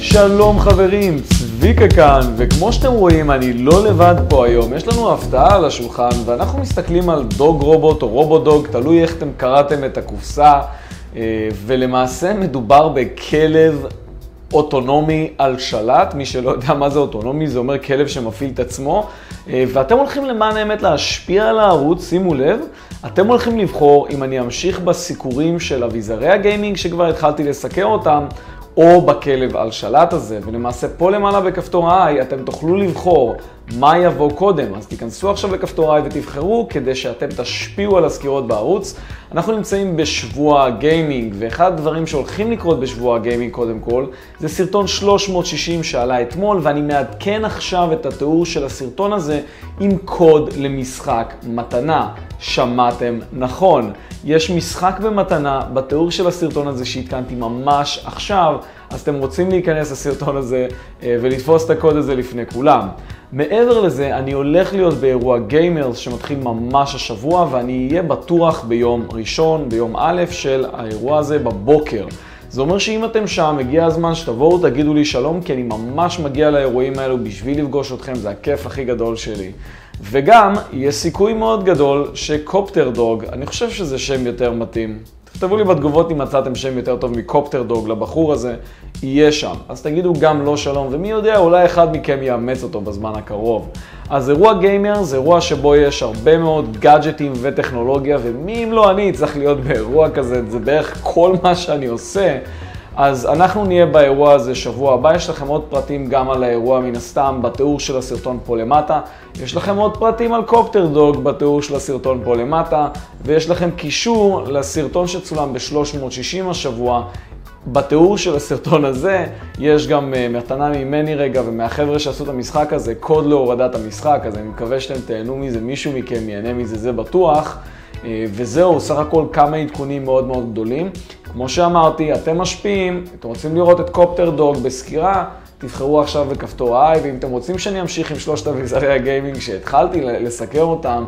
שלום חברים, צביקה כאן, וכמו שאתם רואים, אני לא לבד פה היום. יש לנו הפתעה על השולחן, ואנחנו מסתכלים על דוג רובוט או רובוט דוג, תלוי איך אתם קראתם את הקופסה, אה, ולמעשה מדובר בכלב אוטונומי על שלט. מי שלא יודע מה זה אוטונומי, זה אומר כלב שמפעיל את עצמו. אה, ואתם הולכים למען האמת להשפיע על הערוץ, שימו לב, אתם הולכים לבחור אם אני אמשיך בסיקורים של אביזרי הגיימינג שכבר התחלתי לסקר אותם, או בכלב על שלט הזה, ולמעשה פה למעלה בכפתור ה-i אתם תוכלו לבחור מה יבוא קודם. אז תיכנסו עכשיו לכפתור ה-i ותבחרו כדי שאתם תשפיעו על הסקירות בערוץ. אנחנו נמצאים בשבוע הגיימינג, ואחד הדברים שהולכים לקרות בשבוע הגיימינג קודם כל, זה סרטון 360 שעלה אתמול, ואני מעדכן עכשיו את התיאור של הסרטון הזה עם קוד למשחק מתנה. שמעתם נכון. יש משחק במתנה בתיאור של הסרטון הזה שהתקנתי ממש עכשיו, אז אתם רוצים להיכנס לסרטון הזה אה, ולתפוס את הקוד הזה לפני כולם. מעבר לזה, אני הולך להיות באירוע גיימרס שמתחיל ממש השבוע, ואני אהיה בטוח ביום ראשון, ביום א' של האירוע הזה בבוקר. זה אומר שאם אתם שם, הגיע הזמן שתבואו, תגידו לי שלום, כי אני ממש מגיע לאירועים האלו בשביל לפגוש אתכם, זה הכיף הכי גדול שלי. וגם, יש סיכוי מאוד גדול שקופטר דוג, אני חושב שזה שם יותר מתאים. תכתבו לי בתגובות אם מצאתם שם יותר טוב מקופטר דוג לבחור הזה, יהיה שם. אז תגידו גם לא שלום, ומי יודע, אולי אחד מכם יאמץ אותו בזמן הקרוב. אז אירוע גיימר זה אירוע שבו יש הרבה מאוד גאדג'טים וטכנולוגיה, ומי אם לא אני צריך להיות באירוע כזה, זה בערך כל מה שאני עושה. אז אנחנו נהיה באירוע הזה שבוע הבא, יש לכם עוד פרטים גם על האירוע מן הסתם בתיאור של הסרטון פה למטה, יש לכם עוד פרטים על קופטר דוג בתיאור של הסרטון פה למטה, ויש לכם קישור לסרטון שצולם ב-360 השבוע. בתיאור של הסרטון הזה יש גם uh, מתנה ממני רגע ומהחבר'ה שעשו את המשחק הזה, קוד להורדת המשחק, אז אני מקווה שאתם תהנו מזה, מישהו מכם ייהנה מזה, זה בטוח. אה, וזהו, סך הכל כמה עדכונים מאוד מאוד גדולים. כמו שאמרתי, אתם משפיעים, אתם רוצים לראות את קופטר דוג בסקירה, תבחרו עכשיו בכפתור ה-i, ואם אתם רוצים שאני אמשיך עם שלושת אביזרי הגיימינג שהתחלתי לסקר אותם,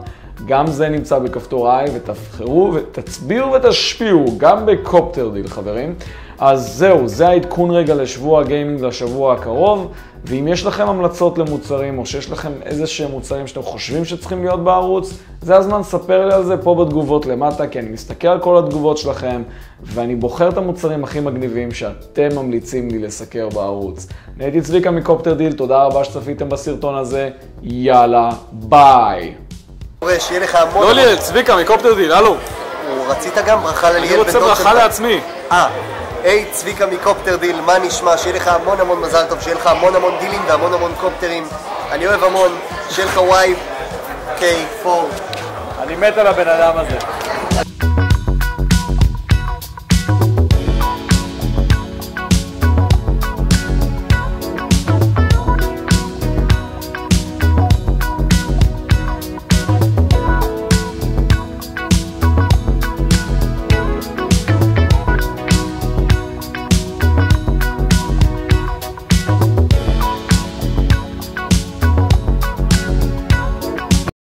גם זה נמצא בכפתור ה-i, ותבחרו ותצביעו ותשפיעו גם ב Copter Deal, חברים. אז זהו, זה העדכון רגע לשבוע הגיימינג לשבוע הקרוב, ואם יש לכם המלצות למוצרים, או שיש לכם איזה שהם מוצרים שאתם חושבים שצריכים להיות בערוץ, זה הזמן לספר לי על זה פה בתגובות למטה, כי אני מסתכל על כל התגובות שלכם, ואני בוחר את המוצרים הכי מגניבים שאתם ממליצים לי לסקר בערוץ. אני הייתי צביקה מ Copter Deal, תודה רבה שצפיתם בסרטון הזה, יאללה, ביי. שיהיה לך המון... לא ליאל, צביקה מ Copter Deal, הלו. רצית גם ברכה לליאל אני רוצה ברכה לעצמי. אה. היי, צביקה מ Copter Deal, מה נשמע? שיהיה לך המון המון מזל טוב, שיהיה לך המון המון דילים והמון המון קופטרים. אני אוהב המון, שיהיה לך וואי, K, four. אני מת על הבן אדם הזה.